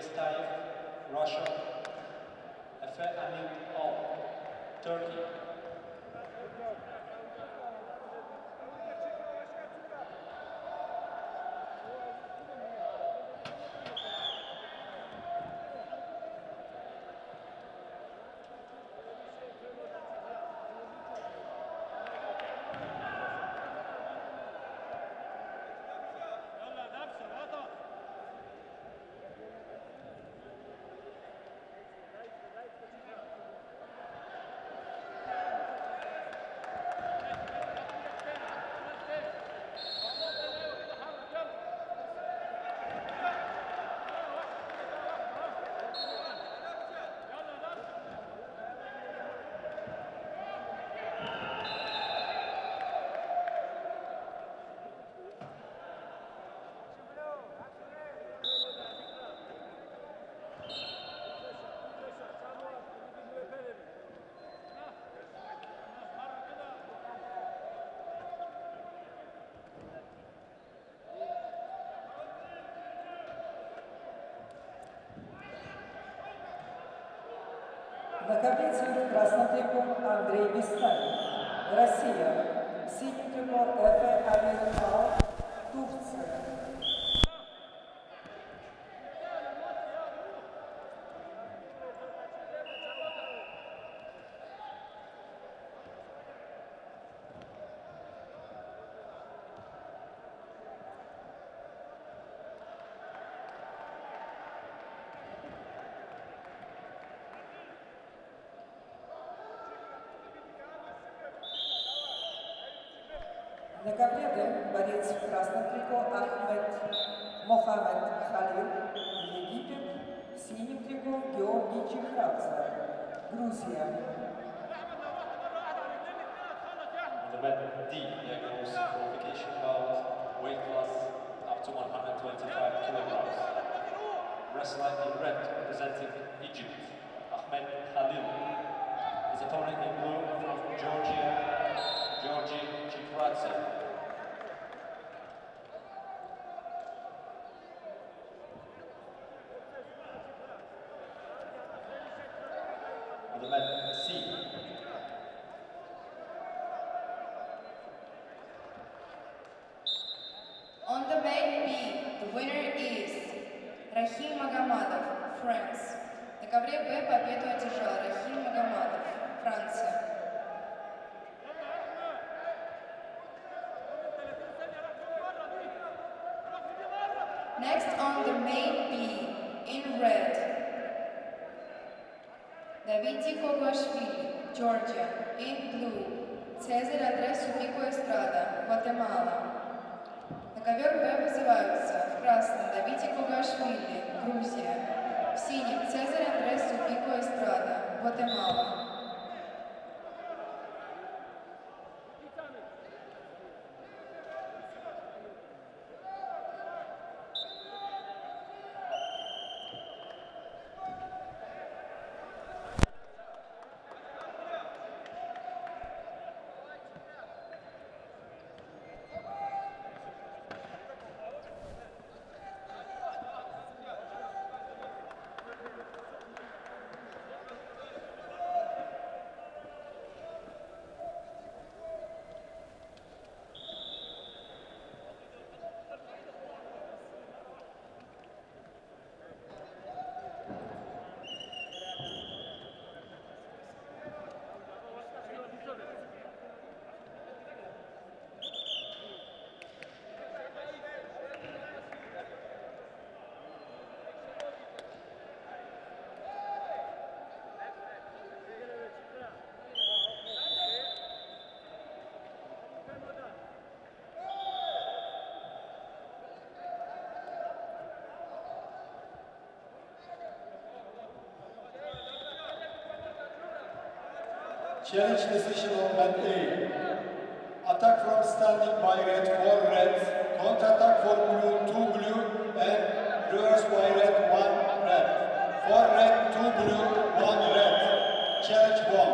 Istayev, Russia. Efe Amin Al, Turkey. Накопитель красным триком Андрей Бестан. Россия. Синий триком Эфе Амир Ал. На ковре борец в красном трико Ахмед Мохаммед Халил, Египет, в синем трико Георгий Чехрадзе, Грузия. The men D, there goes qualification bout, weight class up to 125 kilograms. Wrestler in red, representing Egypt, Ahmed Khalil. His opponent in blue from Georgia, Georgi C, On the main B, the winner is Рахим Магомадов, France. На ковре Б победу одержал Рахим Магомадов, Франция. Next on the main B, in red, Давиди Когуашвили, Georgia, in blue, Цезарь Андре Супико Эстрада, Гватемала. На ковер Б вызываются в красном Давиди Когуашвили, Грузия, в синем Цезарь Андре Супико Эстрада, Гватемала. Challenge decision on mat A. Attack from standing by red 4 red, counter-attack for blue, two blue, and reverse by red, one red. Four red, two blue, one red. Challenge one.